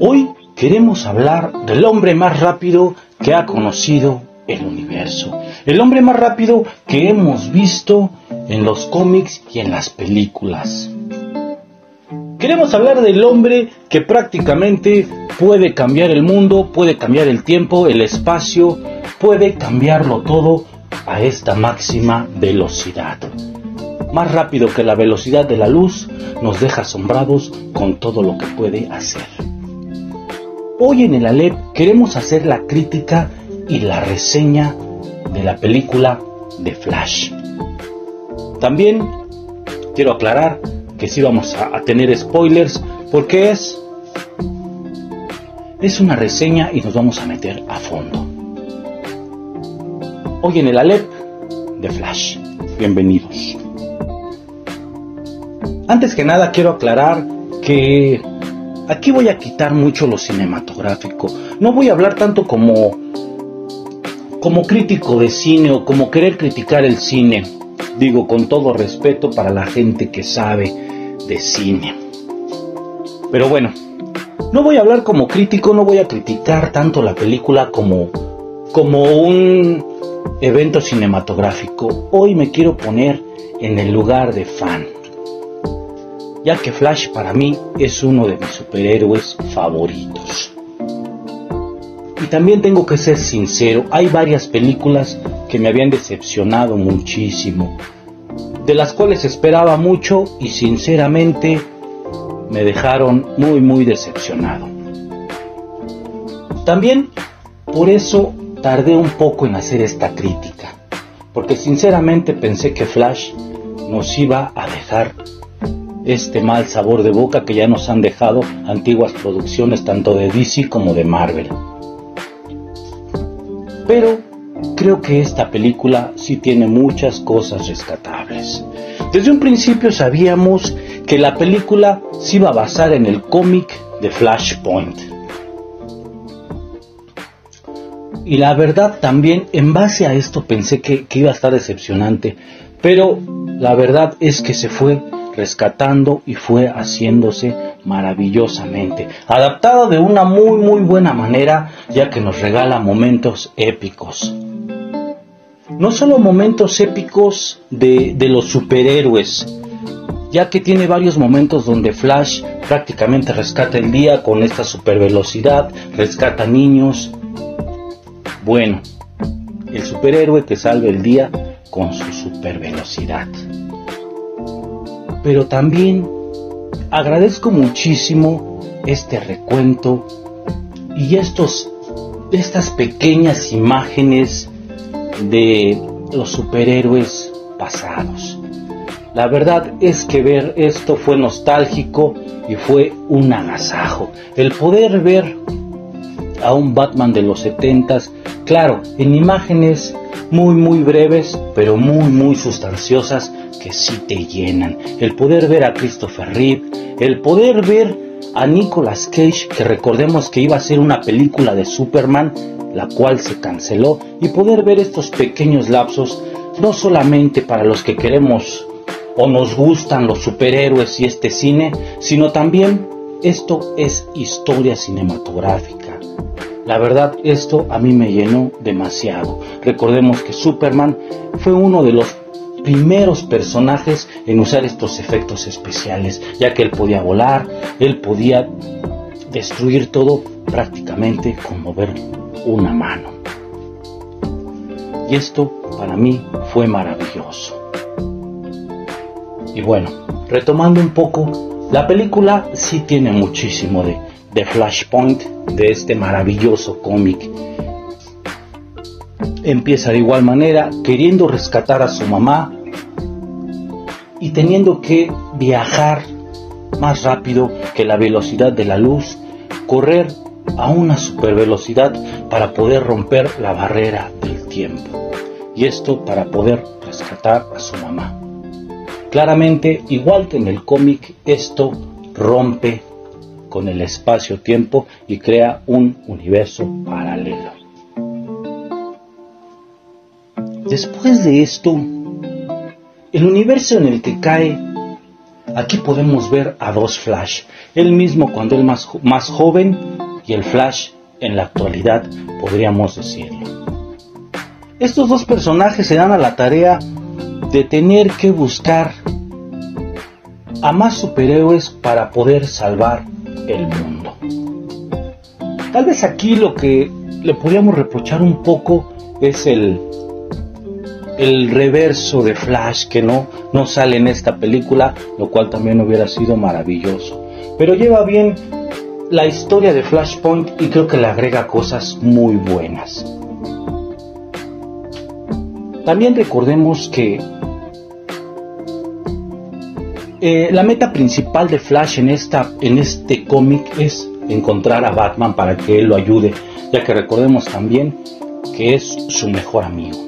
Hoy queremos hablar del hombre más rápido que ha conocido el universo. El hombre más rápido que hemos visto en los cómics y en las películas. Queremos hablar del hombre que prácticamente puede cambiar el mundo, puede cambiar el tiempo, el espacio, puede cambiarlo todo a esta máxima velocidad. Más rápido que la velocidad de la luz, nos deja asombrados con todo lo que puede hacer. Hoy en el Alep queremos hacer la crítica y la reseña de la película de Flash. También quiero aclarar que sí vamos a, tener spoilers porque es es una reseña y nos vamos a meter a fondo. Hoy en el Alep de Flash. Bienvenidos. Antes que nada quiero aclarar que aquí voy a quitar mucho lo cinematográfico. No voy a hablar tanto como como crítico de cine o como querer criticar el cine. Digo con todo respeto para la gente que sabe de cine. Pero bueno, no voy a hablar como crítico, no voy a criticar tanto la película como como un evento cinematográfico. Hoy me quiero poner en el lugar de fan ya que Flash para mí es uno de mis superhéroes favoritos. Y también tengo que ser sincero, hay varias películas que me habían decepcionado muchísimo, de las cuales esperaba mucho y sinceramente me dejaron muy muy decepcionado. También por eso tardé un poco en hacer esta crítica, porque sinceramente pensé que Flash nos iba a dejar este mal sabor de boca que ya nos han dejado antiguas producciones tanto de DC como de Marvel. Pero creo que esta película sí tiene muchas cosas rescatables. Desde un principio sabíamos que la película se iba a basar en el cómic de Flashpoint. Y la verdad también en base a esto pensé que, que iba a estar decepcionante, pero la verdad es que se fue rescatando y fue haciéndose maravillosamente, adaptado de una muy muy buena manera ya que nos regala momentos épicos. No solo momentos épicos de, de los superhéroes, ya que tiene varios momentos donde Flash prácticamente rescata el día con esta super velocidad, rescata niños. Bueno, el superhéroe que salve el día con su super velocidad pero también agradezco muchísimo este recuento y estos, estas pequeñas imágenes de los superhéroes pasados. La verdad es que ver esto fue nostálgico y fue un agasajo. El poder ver a un Batman de los setentas, claro, en imágenes muy muy breves, pero muy muy sustanciosas, que sí te llenan. El poder ver a Christopher Reeve, el poder ver a Nicolas Cage, que recordemos que iba a ser una película de Superman, la cual se canceló, y poder ver estos pequeños lapsos, no solamente para los que queremos o nos gustan los superhéroes y este cine, sino también esto es historia cinematográfica. La verdad, esto a mí me llenó demasiado. Recordemos que Superman fue uno de los primeros personajes en usar estos efectos especiales, ya que él podía volar, él podía destruir todo prácticamente con mover una mano. Y esto para mí fue maravilloso. Y bueno, retomando un poco, la película sí tiene muchísimo de, de Flashpoint, de este maravilloso cómic empieza de igual manera queriendo rescatar a su mamá y teniendo que viajar más rápido que la velocidad de la luz, correr a una super velocidad para poder romper la barrera del tiempo. Y esto para poder rescatar a su mamá. Claramente, igual que en el cómic, esto rompe con el espacio-tiempo y crea un universo paralelo. Después de esto, el universo en el que cae aquí podemos ver a dos Flash, el mismo cuando él más, más joven y el Flash en la actualidad, podríamos decirlo. Estos dos personajes se dan a la tarea de tener que buscar a más superhéroes para poder salvar el mundo. Tal vez aquí lo que le podríamos reprochar un poco es el, el reverso de Flash que no, no sale en esta película, lo cual también hubiera sido maravilloso. Pero lleva bien la historia de Flashpoint y creo que le agrega cosas muy buenas. También recordemos que eh, la meta principal de Flash en, esta, en este cómic es encontrar a Batman para que él lo ayude, ya que recordemos también que es su mejor amigo.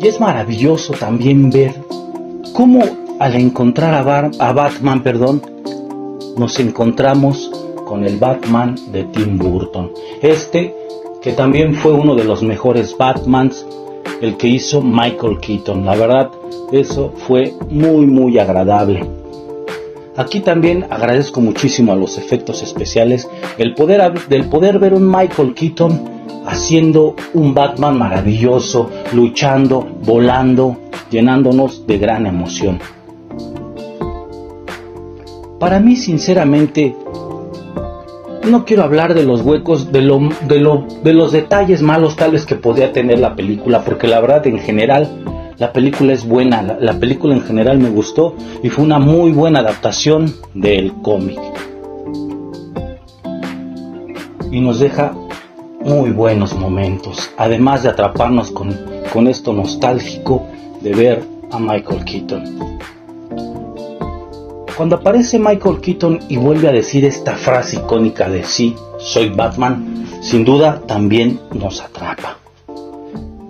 Y es maravilloso también ver cómo al encontrar a, a Batman, perdón, nos encontramos con el Batman de Tim Burton. Este que también fue uno de los mejores Batmans, el que hizo Michael Keaton. La verdad, eso fue muy muy agradable. Aquí también agradezco muchísimo a los efectos especiales, el poder, del poder ver un Michael Keaton haciendo un Batman maravilloso, luchando, volando, llenándonos de gran emoción. Para mí, sinceramente, no quiero hablar de los huecos, de, lo, de, lo, de los detalles malos tales que podía tener la película, porque la verdad en general la película es buena, la, la película en general me gustó y fue una muy buena adaptación del cómic. Y nos deja muy buenos momentos, además de atraparnos con, con esto nostálgico de ver a Michael Keaton. Cuando aparece Michael Keaton y vuelve a decir esta frase icónica de sí, soy Batman, sin duda también nos atrapa.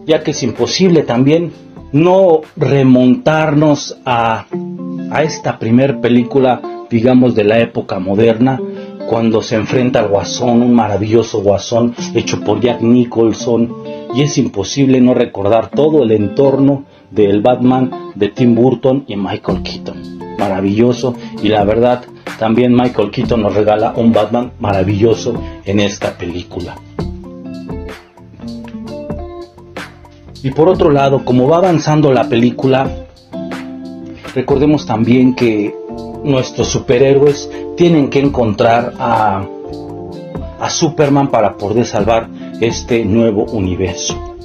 Ya que es imposible también no remontarnos a, a esta primer película, digamos, de la época moderna, cuando se enfrenta al Guasón, un maravilloso Guasón hecho por Jack Nicholson, y es imposible no recordar todo el entorno del Batman de Tim Burton y Michael Keaton maravilloso y la verdad también Michael Keaton nos regala un Batman maravilloso en esta película. Y por otro lado, como va avanzando la película, recordemos también que nuestros superhéroes tienen que encontrar a, a Superman para poder salvar este nuevo universo.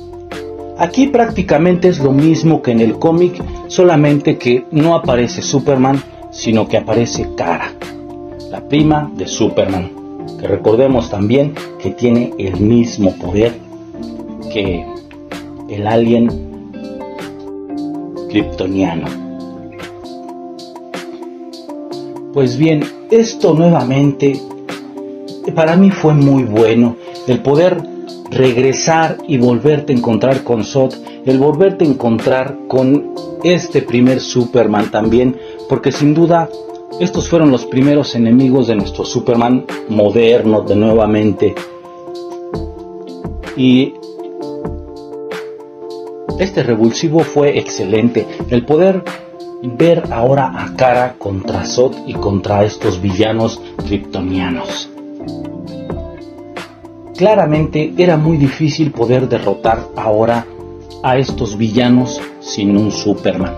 Aquí prácticamente es lo mismo que en el cómic, solamente que no aparece Superman, sino que aparece Kara, la prima de Superman, que recordemos también que tiene el mismo poder que el alien kryptoniano. Pues bien, esto nuevamente para mí fue muy bueno, el poder regresar y volverte a encontrar con Zod, el volverte a encontrar con este primer Superman también, porque sin duda estos fueron los primeros enemigos de nuestro Superman moderno de nuevamente. Y este revulsivo fue excelente. El poder ver ahora a cara contra Zod y contra estos villanos kryptonianos. Claramente era muy difícil poder derrotar ahora a estos villanos sin un Superman.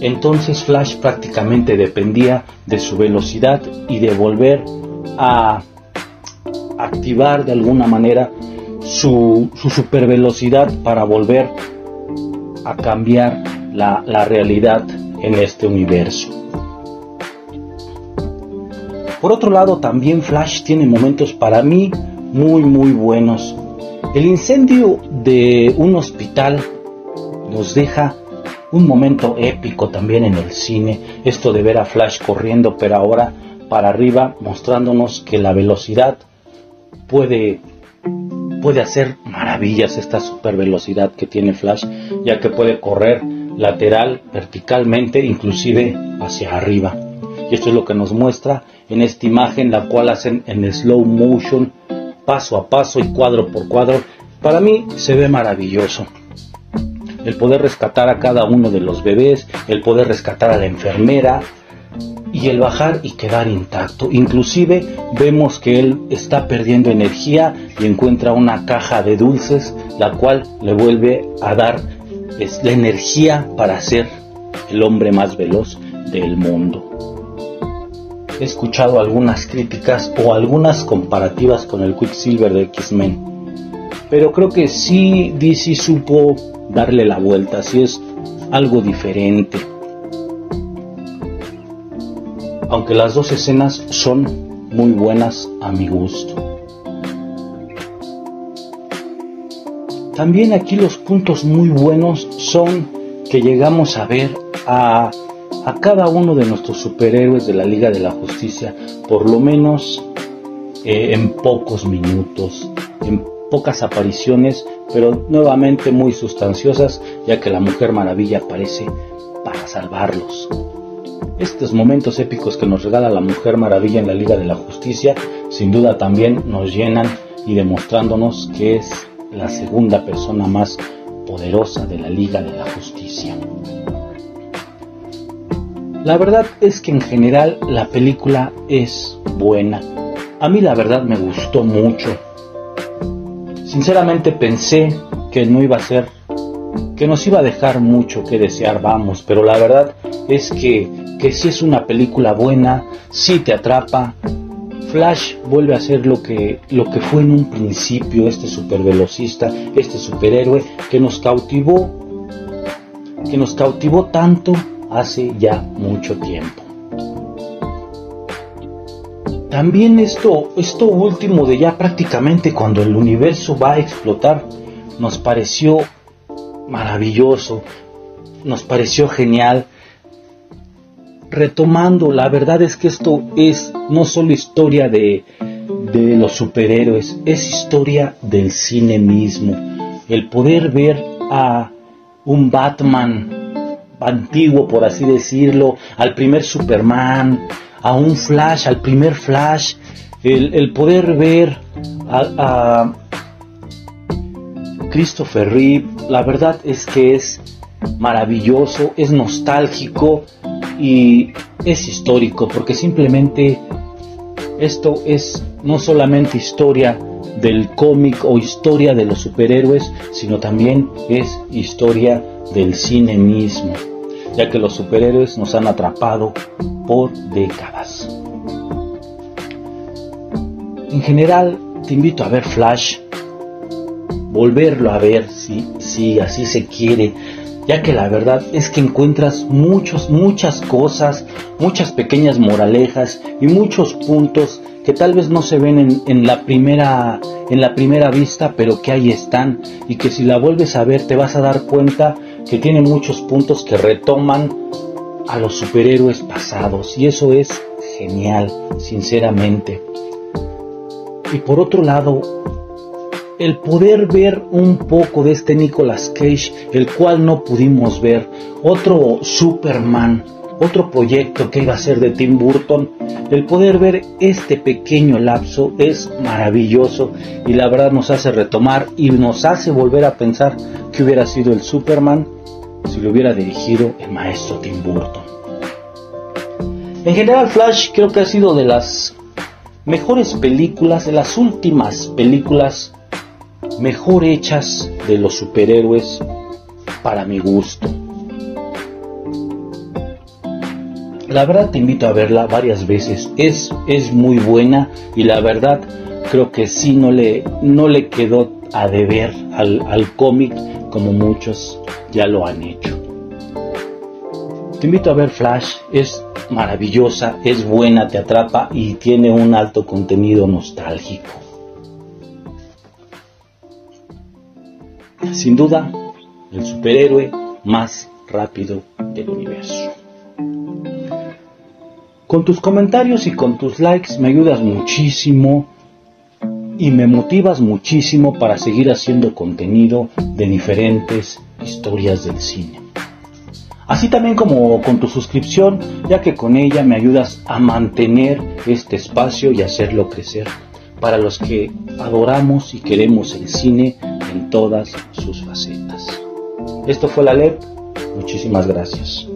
Entonces Flash prácticamente dependía de su velocidad y de volver a activar de alguna manera su, su super velocidad para volver a cambiar la, la realidad en este universo. Por otro lado, también Flash tiene momentos para mí muy muy buenos. El incendio de un hospital nos deja un momento épico también en el cine. Esto de ver a Flash corriendo, pero ahora para arriba, mostrándonos que la velocidad puede puede hacer maravillas esta super velocidad que tiene Flash, ya que puede correr lateral, verticalmente, inclusive hacia arriba. Y esto es lo que nos muestra en esta imagen, la cual hacen en slow motion, paso a paso y cuadro por cuadro. Para mí se ve maravilloso. el poder rescatar a cada uno de los bebés, el poder rescatar a la enfermera y el bajar y quedar intacto. Inclusive vemos que él está perdiendo energía y encuentra una caja de dulces, la cual le vuelve a dar la energía para ser el hombre más veloz del mundo. He escuchado algunas críticas o algunas comparativas con el Quicksilver de X-Men, pero creo que sí DC supo darle la vuelta, si es algo diferente. Aunque las dos escenas son muy buenas a mi gusto. También aquí los puntos muy buenos son que llegamos a ver a, cada uno de nuestros superhéroes de la Liga de la Justicia, por lo menos eh, en pocos minutos, en pocas apariciones, pero nuevamente muy sustanciosas, ya que la Mujer Maravilla aparece para salvarlos. Estos momentos épicos que nos regala la Mujer Maravilla en la Liga de la Justicia, sin duda también nos llenan y demostrándonos que es la segunda persona más poderosa de la Liga de la Justicia. La verdad es que en general la película es buena. A mí la verdad me gustó mucho. Sinceramente pensé que no iba a ser, que nos iba a dejar mucho que desear, vamos, pero la verdad es que, que si es una película buena, si te atrapa. Flash vuelve a ser lo que, lo que fue en un principio este supervelocista, este superhéroe que nos cautivó, que nos cautivó tanto hace ya mucho tiempo. También esto, esto último de ya prácticamente cuando el universo va a explotar, nos pareció maravilloso, nos pareció genial. Retomando, la verdad es que esto es no solo historia de, de los superhéroes, es historia del cine mismo. El poder ver a un Batman antiguo, por así decirlo, al primer Superman, a un Flash, al primer Flash, el, poder ver a, Christopher Reeve, la verdad es que es maravilloso, es nostálgico y es histórico, porque simplemente esto es no solamente historia del cómic o historia de los superhéroes, sino también es historia del cine mismo ya que los superhéroes nos han atrapado por décadas. En general, te invito a ver Flash, volverlo a ver si, si así se quiere, ya que la verdad es que encuentras muchos, muchas cosas, muchas pequeñas moralejas y muchos puntos que tal vez no se ven en, en, la primera en la primera vista, pero que ahí están y que si la vuelves a ver te vas a dar cuenta que tiene muchos puntos que retoman a los superhéroes pasados y eso es genial, sinceramente. Y por otro lado, el poder ver un poco de este Nicolas Cage, el cual no pudimos ver, otro Superman, otro proyecto que iba a ser de Tim Burton, el poder ver este pequeño lapso es maravilloso y la verdad nos hace retomar y nos hace volver a pensar que hubiera sido el Superman si lo hubiera dirigido el maestro Tim Burton. En general Flash creo que ha sido de las mejores películas, de las últimas películas mejor hechas de los superhéroes para mi gusto. La verdad te invito a verla varias veces. Es, es muy buena y la verdad creo que sí no le, no le quedó a deber al, al cómic como muchos ya lo han hecho. Te invito a ver Flash, es maravillosa, es buena, te atrapa y tiene un alto contenido nostálgico. Sin duda, el superhéroe más rápido del universo. Con tus comentarios y con tus likes me ayudas muchísimo y me motivas muchísimo para seguir haciendo contenido de diferentes historias del cine. Así también como con tu suscripción, ya que con ella me ayudas a mantener este espacio y hacerlo crecer para los que adoramos y queremos el cine en todas sus facetas. Esto fue la LEP. Muchísimas gracias.